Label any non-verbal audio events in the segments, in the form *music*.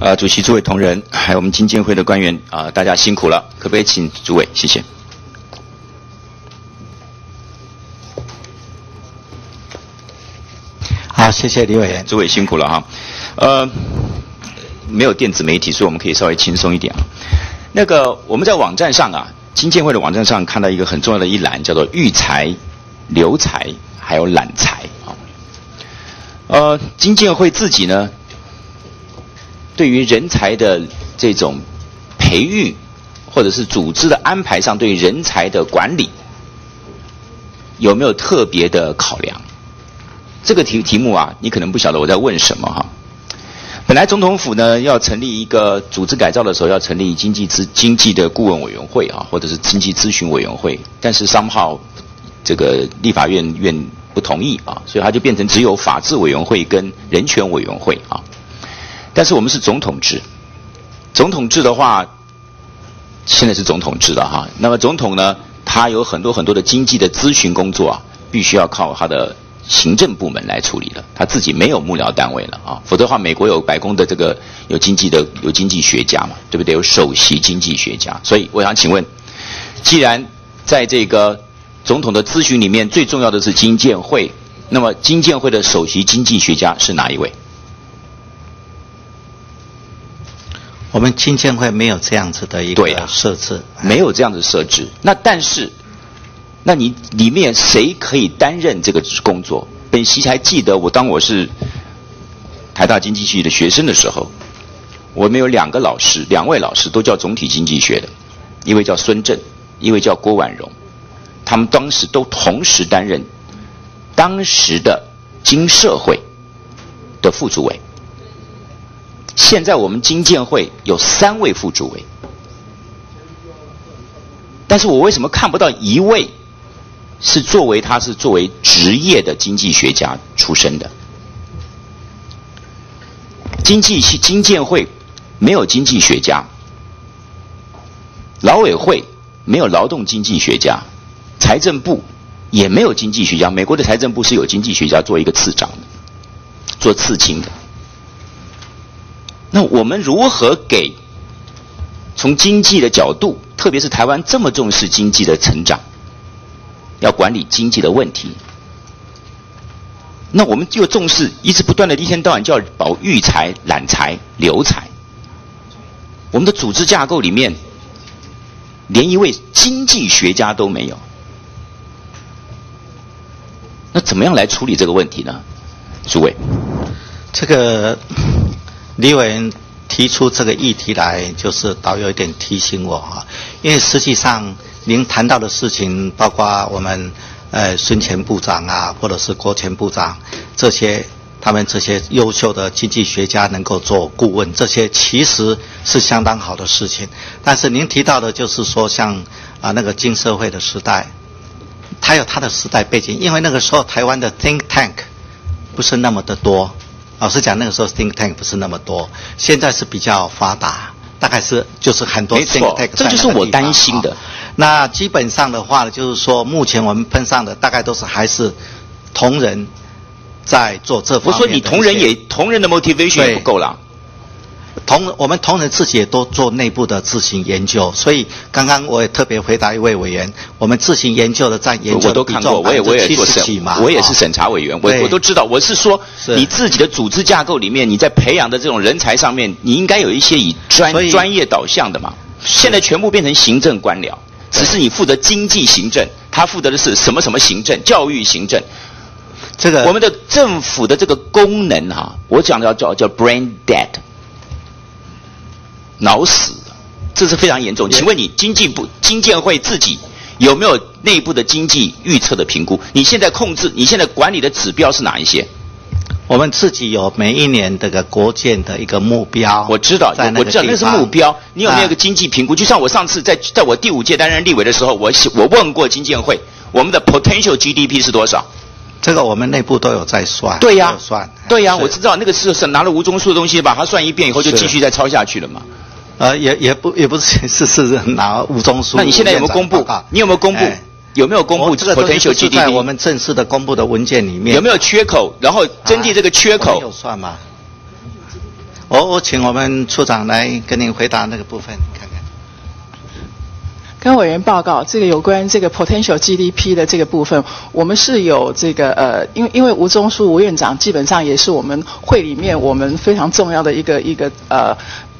呃，主席、诸位同仁，还有我们金监会的官员啊、大家辛苦了，可不可以请诸位？谢谢。好，谢谢李委员。诸位辛苦了哈。呃，没有电子媒体，所以我们可以稍微轻松一点啊。那个我们在网站上啊，金监会的网站上看到一个很重要的一栏，叫做育才、留才还有揽才啊。呃，金监会自己呢，对于人才的这种培育，或者是组织的安排上，对人才的管理，有没有特别的考量？这个题题目啊，你可能不晓得我在问什么哈。本来总统府呢要成立一个组织改造的时候，要成立经济咨经济的顾问委员会啊，或者是经济咨询委员会，但是商号这个立法院院不同意啊，所以它就变成只有法制委员会跟人权委员会啊。但是我们是总统制，总统制的话，现在是总统制了哈。那么总统呢，他有很多很多的经济的咨询工作啊，必须要靠他的行政部门来处理了，他自己没有幕僚单位了啊，否则的话，美国有白宫的这个有经济的有经济学家嘛，对不对？有首席经济学家，所以我想请问，既然在这个总统的咨询里面最重要的是经建会，那么经建会的首席经济学家是哪一位？我们经建会没有这样子的一个设置，没有这样的设置。那但是，那你里面谁可以担任这个工作？本席还记得，我当我是台大经济系的学生的时候，我们有两个老师，两位老师都叫总体经济学的，一位叫孙正，一位叫郭婉容，他们当时都同时担任当时的经社会的副主委。现在我们经建会有三位副主委，但是我为什么看不到一位是作为他是作为职业的经济学家出身的？经济系经建会没有经济学家，劳委会没有劳动经济学家，财政部也没有经济学家。美国的财政部是有经济学家做一个次长的，做次卿的。那我们如何给从经济的角度，特别是台湾这么重视经济的成长，要管理经济的问题，那我们又重视一直不断的一天到晚叫保育才、揽才、留才，我们的组织架构里面连一位经济学家都没有，那怎么样来处理这个问题呢？诸位，这个李委员提出这个议题来，就是倒有一点提醒我哈，因为实际上您谈到的事情，包括我们呃孙前部长啊，或者是郭前部长这些，他们这些优秀的经济学家能够做顾问，这些其实是相当好的事情。但是您提到的就是说像啊那个金社会的时代，它有它的时代背景，因为那个时候台湾的 think tank 不是那么的多。老实讲，那个时候 think tank 不是那么多，现在是比较发达，大概是就是很多没 think 错 tank 这就是我担心的在那基本上的话呢，就是说目前我们碰上的大概都是还是同仁在做这我方面的一些。说你同仁也同仁的 motivation 也不够啦。同我们同仁自己也都做内部的自行研究，所以刚刚我也特别回答一位委员，我们自行研究的占研究我都看过，我也我也做审我也是哦审查委员，我我都知道。我是说，是你自己的组织架构里面，你在培养的这种人才上面，你应该有一些以专专业导向的嘛。现在全部变成行政官僚，只是你负责经济行政，他负责的是什么什么行政、教育行政。这个我们的政府的这个功能哈、我讲的要叫叫 brain dead，脑死的，这是非常严重。请问你经济部经建会自己有没有内部的经济预测的评估？你现在控制，你现在管理的指标是哪一些？我们自己有每一年这个国建的一个目标，我知道，我知道那是目标。你有没有一个啊经济评估？就像我上次在在我第五届担任立委的时候，我我问过经建会，我们的 potential GDP 是多少？这个我们内部都有在算，对呀、算，对呀、是我知道那个是是拿了吴中树的东西，把它算一遍以后就继续再抄下去了嘛。呃，也也不也不是 *laughs* 是是是拿吴宗书。那你现在有没有公布？你有没有公布哎？有没有公布这个都是 potential 是在我们正式的公布的文件里面。有没有缺口？然后针对这个缺口啊有，算吗？我我请我们处长来跟您回答那个部分，看看。跟委员报告，这个有关这个 potential GDP 的这个部分，我们是有这个呃，因为因为吴宗书吴院长基本上也是我们会里面我们非常重要的一个一个呃。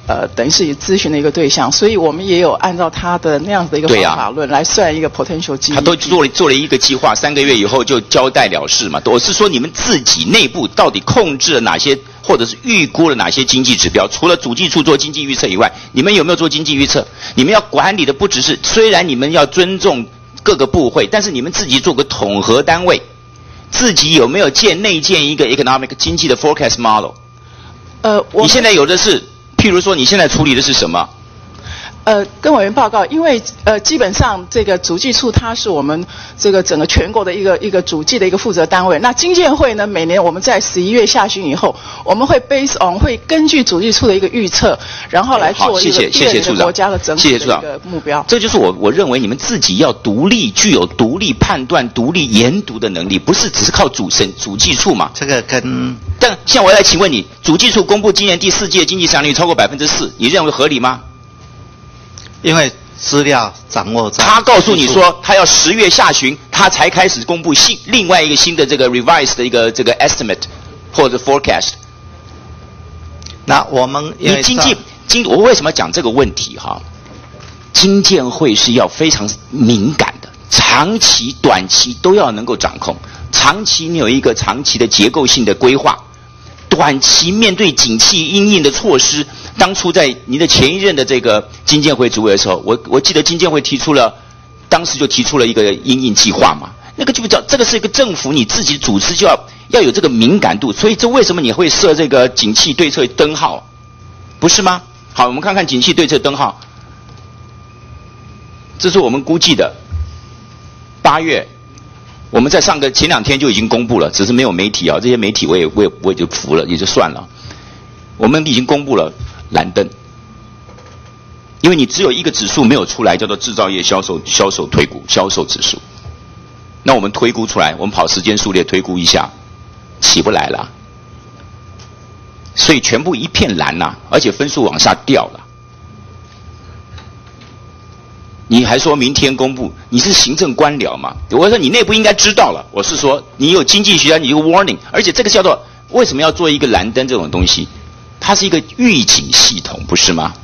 呃，等于是以咨询的一个对象，所以我们也有按照他的那样子的一个方法论来算一个 potential GDP。他都做了做了一个计划，三个月以后就交代了事嘛。我是说，你们自己内部到底控制了哪些，或者是预估了哪些经济指标？除了主计处做经济预测以外，你们有没有做经济预测？你们要管理的不只是，虽然你们要尊重各个部会，但是你们自己做个统合单位，自己有没有建内建一个 economic 经济的 forecast model？呃，你现在有的是。譬如说，你现在处理的是什么？呃，跟委员报告，因为呃，基本上这个主计处它是我们这个整个全国的一个一个主计的一个负责单位。那经建会呢，每年我们在十一月下旬以后，我们会 base on 会根据主计处的一个预测，然后来做一个谢谢国家的整体的一个目标。这就是我我认为你们自己要独立，具有独立判断、独立研读的能力，不是只是靠主审主计处嘛？这个跟但像我来请问你，主计处公布今年第四届经济增长率超过百分之四，你认为合理吗？因为资料掌握在他告诉你说，他要十月下旬，他才开始公布新另外一个新的这个 revised 的一个这个 estimate 或者 forecast。那我们你经济经我为什么讲这个问题哈？金建会是要非常敏感的，长期、短期都要能够掌控。长期你有一个长期的结构性的规划，短期面对景气阴影的措施。当初在你的前一任的这个金建会主委的时候，我我记得金建会提出了，当时就提出了一个阴影计划嘛。那个就叫这个是一个政府你自己组织就要要有这个敏感度，所以这为什么你会设这个景气对策灯号，不是吗？好，我们看看景气对策灯号，这是我们估计的八月，我们在上个前两天就已经公布了，只是没有媒体啊，这些媒体我也我也我也就服了，也就算了，我们已经公布了。蓝灯，因为你只有一个指数没有出来，叫做制造业销售销售推估销售指数。那我们推估出来，我们跑时间数列推估一下，起不来了。所以全部一片蓝呐，而且分数往下掉了。你还说明天公布？你是行政官僚嘛？我说你内部应该知道了。我是说，你有经济学家，你有 warning，而且这个叫做为什么要做一个蓝灯这种东西？它是一个预警系统，不是吗？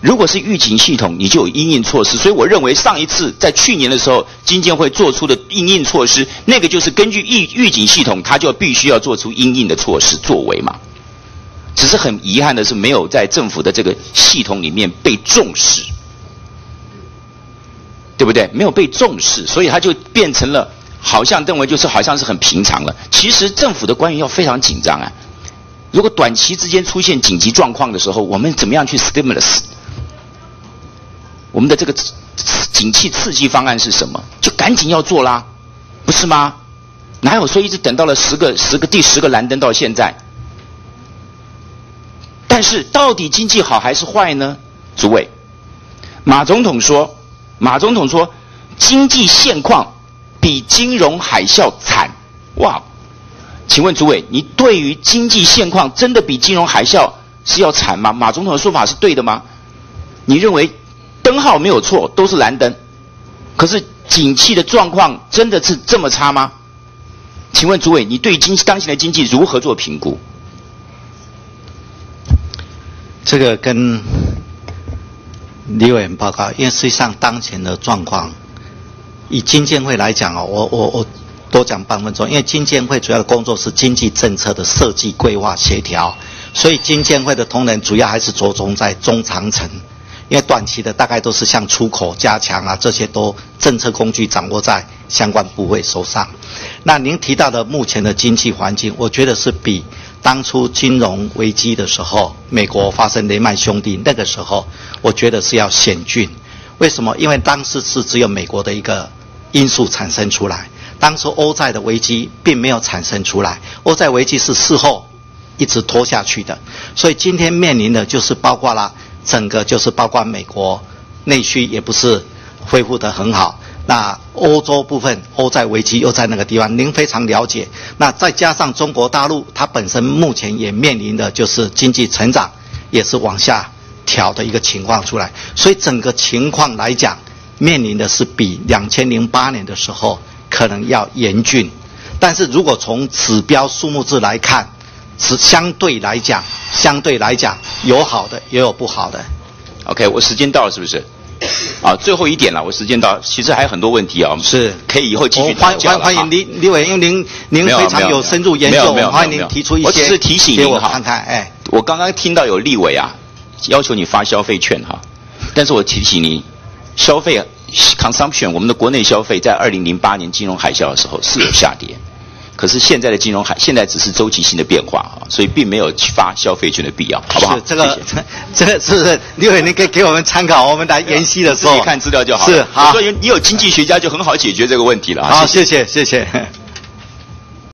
如果是预警系统，你就有应应措施。所以我认为上一次在去年的时候，金监会做出的应应措施，那个就是根据预预警系统，它就必须要做出应应的措施作为嘛。只是很遗憾的是，没有在政府的这个系统里面被重视，对不对？没有被重视，所以它就变成了好像认为就是好像是很平常了。其实政府的官员要非常紧张啊。如果短期之间出现紧急状况的时候，我们怎么样去 stimulus？我们的这个景气刺激方案是什么？就赶紧要做啦，不是吗？哪有说一直等到了十个十个第十个蓝灯到现在？但是到底经济好还是坏呢？诸位，马总统说，马总统说，经济现况比金融海啸惨，哇！请问诸位，你对于经济现况真的比金融海啸是要惨吗？马总统的说法是对的吗？你认为灯号没有错，都是蓝灯，可是景气的状况真的是这么差吗？请问诸位，你对经当前的经济如何做评估？这个跟李委员报告，因为实际上当前的状况，以经监会来讲哦，我我我。多讲半分钟，因为金监会主要的工作是经济政策的设计、规划、协调，所以金监会的同仁主要还是着重在中长程，因为短期的大概都是像出口加强啊这些都政策工具掌握在相关部会手上。那您提到的目前的经济环境，我觉得是比当初金融危机的时候，美国发生雷曼兄弟那个时候，我觉得是要险峻。为什么？因为当时是只有美国的一个因素产生出来。当初欧债的危机并没有产生出来，欧债危机是事后一直拖下去的，所以今天面临的就是包括了整个就是包括美国内需也不是恢复得很好，那欧洲部分，欧债危机又在那个地方，您非常了解。那再加上中国大陆，它本身目前也面临的就是经济成长也是往下调的一个情况出来，所以整个情况来讲，面临的是比两千零八年的时候可能要严峻。但是如果从指标数目字来看，是相对来讲，相对来讲有好的也有不好的。OK，我时间到了是不是？啊，最后一点了，我时间到，其实还有很多问题啊，是可以以后继续我欢欢欢迎李李委员，因为您您非常有深入研究，欢迎您提出一些，我只是提醒给您哈我看看，哎，我刚刚听到有立委啊，要求你发消费券哈，但是我提醒你，消费 consumption 我们的国内消费在二零零八年金融海啸的时候是有下跌，可是现在的金融海现在只是周期性的变化啊，所以并没有发消费券的必要，好不好？是这个谢谢 *laughs* 这个是李委员，您可以给我们参考，我们来研析的时候你看资料就好了。是好所以你有经济学家就很好解决这个问题了啊。好，谢谢谢谢。